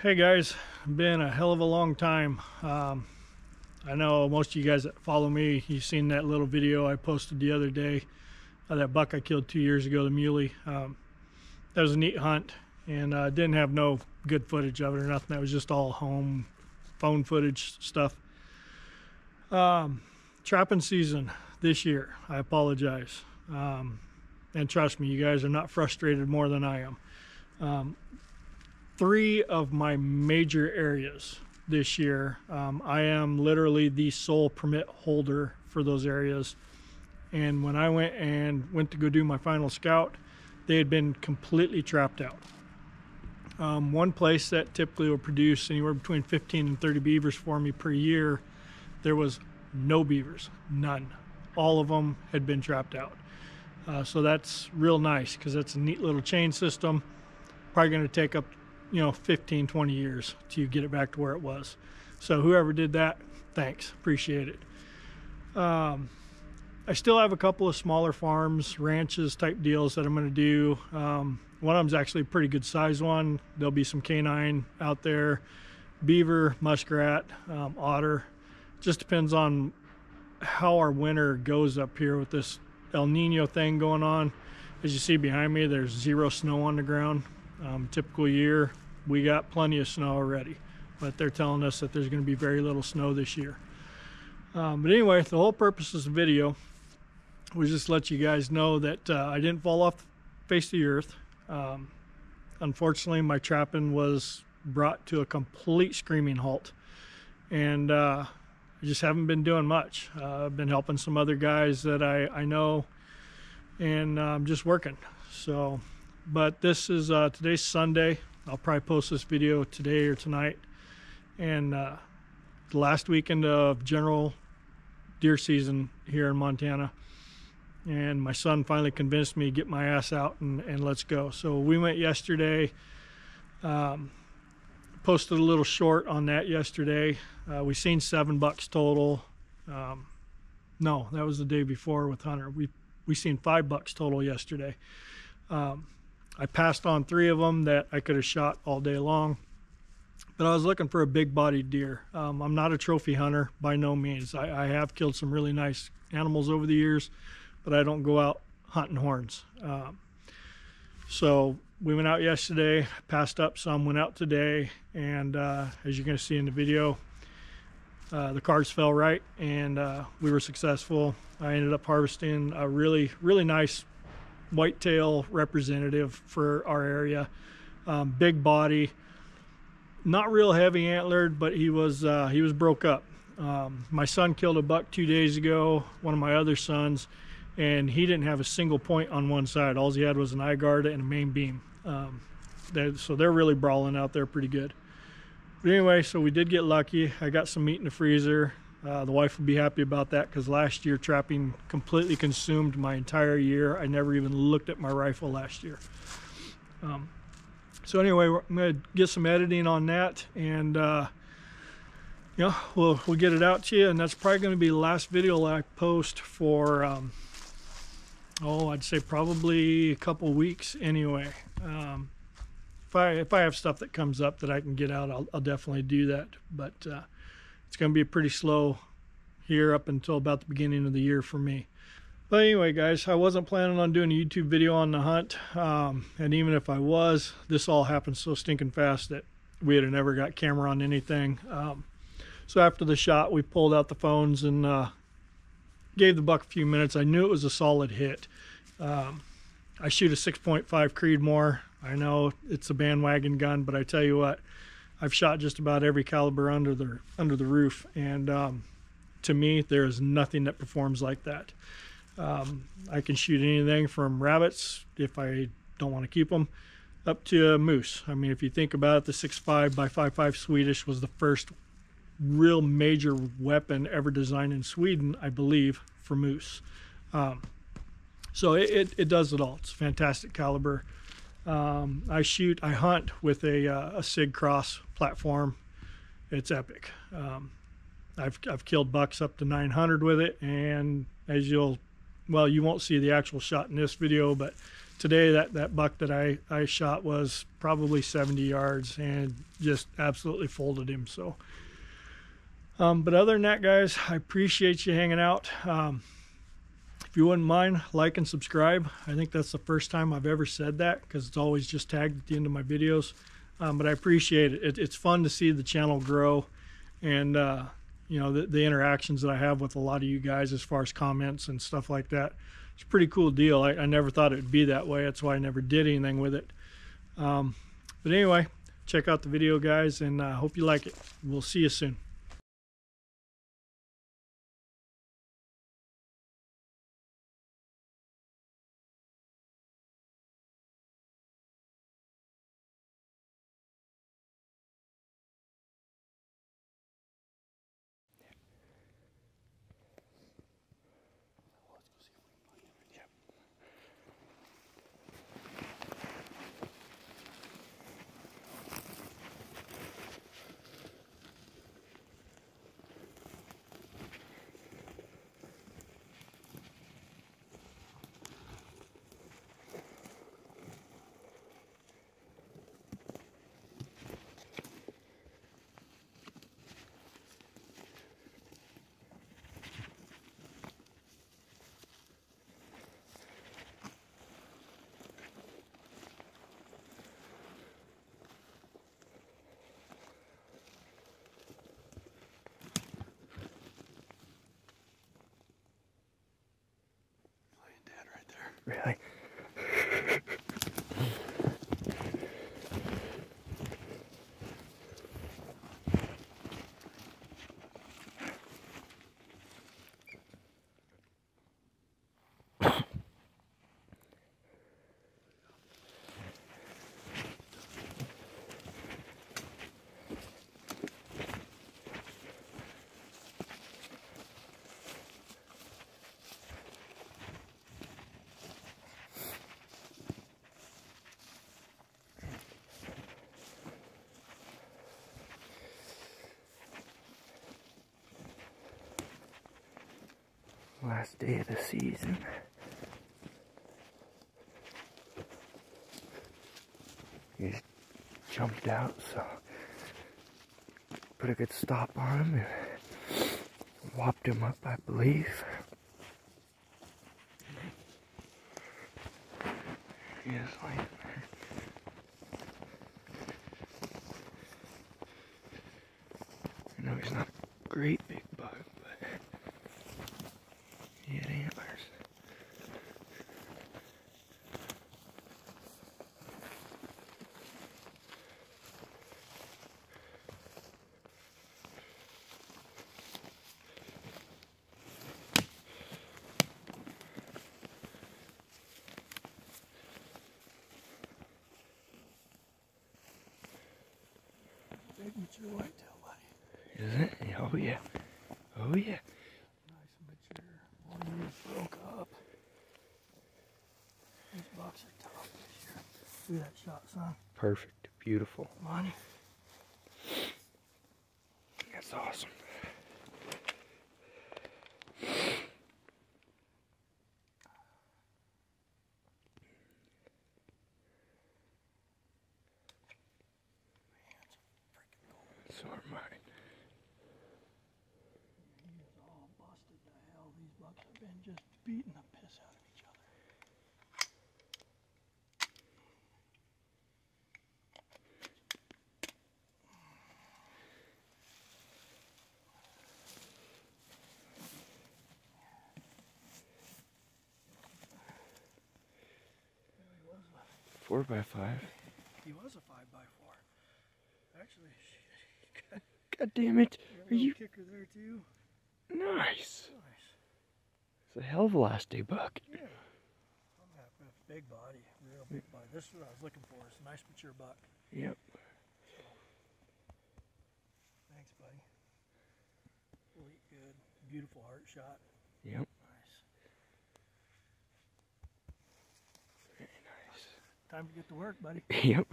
Hey guys, been a hell of a long time. Um, I know most of you guys that follow me, you've seen that little video I posted the other day of that buck I killed two years ago, the muley. Um, that was a neat hunt and uh, didn't have no good footage of it or nothing. That was just all home phone footage stuff. Um, trapping season this year, I apologize. Um, and trust me, you guys are not frustrated more than I am. Three of my major areas this year. Um, I am literally the sole permit holder for those areas. And when I went and went to go do my final scout, they had been completely trapped out. Um, one place that typically will produce anywhere between 15 and 30 beavers for me per year, there was no beavers, none. All of them had been trapped out. Uh, so that's real nice because that's a neat little chain system. Probably going to take up you know 15 20 years to get it back to where it was. So whoever did that thanks appreciate it. Um, i still have a couple of smaller farms ranches type deals that i'm going to do. Um, one of them's actually a pretty good size one. There'll be some canine out there beaver muskrat um, otter. Just depends on how our winter goes up here with this el nino thing going on. As you see behind me there's zero snow on the ground um, typical year, we got plenty of snow already, but they're telling us that there's going to be very little snow this year. Um, but anyway, the whole purpose of this video was just to let you guys know that uh, I didn't fall off the face of the earth. Um, unfortunately, my trapping was brought to a complete screaming halt, and uh, I just haven't been doing much. Uh, I've been helping some other guys that I, I know, and I'm just working. So but this is uh, today's Sunday. I'll probably post this video today or tonight. And uh, the last weekend of general deer season here in Montana. And my son finally convinced me to get my ass out and, and let's go. So we went yesterday. Um, posted a little short on that yesterday. Uh, we seen seven bucks total. Um, no, that was the day before with Hunter. We we seen five bucks total yesterday. Um, I passed on three of them that I could have shot all day long. But I was looking for a big bodied deer. Um, I'm not a trophy hunter by no means. I, I, have killed some really nice animals over the years, but I don't go out hunting horns. Um, so we went out yesterday, passed up some, went out today, and uh, as you're going to see in the video, uh, the cards fell right and uh, we were successful. I ended up harvesting a really, really nice whitetail representative for our area. Um, big body, not real heavy antlered, but he was uh, he was broke up. Um, my son killed a buck two days ago. One of my other sons, and he didn't have a single point on one side. All he had was an eye guard and a main beam. Um, they, so they're really brawling out there pretty good. But anyway, so we did get lucky. I got some meat in the freezer. Uh, the wife will be happy about that because last year trapping completely consumed my entire year. I never even looked at my rifle last year. Um, so anyway, I'm going to get some editing on that and uh, yeah, we'll, we'll get it out to you. And that's probably going to be the last video I post for, um, oh, I'd say probably a couple weeks anyway. Um, if I, if I have stuff that comes up that I can get out, I'll, I'll definitely do that. But uh, it's going to be pretty slow here up until about the beginning of the year for me. But anyway, guys, I wasn't planning on doing a YouTube video on the hunt. Um, and even if I was, this all happened so stinking fast that we had never got camera on anything. Um, so after the shot, we pulled out the phones and uh, gave the buck a few minutes. I knew it was a solid hit. Um, I shoot a 6.5 Creedmoor. I know it's a bandwagon gun, but I tell you what, I've shot just about every caliber under the under the roof, and um, to me, there is nothing that performs like that. Um, I can shoot anything from rabbits if I don't want to keep them, up to a moose. I mean, if you think about it, the 6.5 by 5.5 Swedish was the first real major weapon ever designed in Sweden, I believe, for moose. Um, so it, it, it, does it all. It's a fantastic caliber. Um, I shoot, I hunt with a, uh, a Sig Cross platform. It's epic. Um, I've, I've killed bucks up to 900 with it, and as you'll, well, you won't see the actual shot in this video, but today that, that buck that I, I shot was probably 70 yards and just absolutely folded him. So, um, but other than that, guys, I appreciate you hanging out. Um, you wouldn't mind, like and subscribe. I think that's the first time I've ever said that because it's always just tagged at the end of my videos. Um, but I appreciate it. it. It's fun to see the channel grow and, uh, you know, the, the interactions that I have with a lot of you guys as far as comments and stuff like that. It's a pretty cool deal. I, I never thought it would be that way. That's why I never did anything with it. Um, but anyway, check out the video, guys, and I uh, hope you like it. We'll see you soon. Really? Last day of the season. He just jumped out, so put a good stop on him and whopped him up, I believe. He is like I know he's not a great big bug. Mature whitetail, buddy. Is it? Oh yeah. Oh yeah. Nice and mature. One year broke up. These bucks are tough this year. Look at that shot, son. Perfect. Beautiful. Money. That's awesome. Are mine. All busted to hell. These bucks have been just beating the piss out of each other. Four by five. He was a five by four. Actually, God damn it. Are you kicker there too? Nice. Nice. It's a hell of a last day buck. Yeah. I'm happy with big body, real big body. This is what I was looking for. It's a nice mature buck. Yep. Thanks, buddy. Eat good. Beautiful heart shot. Yep. Nice. Very nice. Time to get to work, buddy. Yep.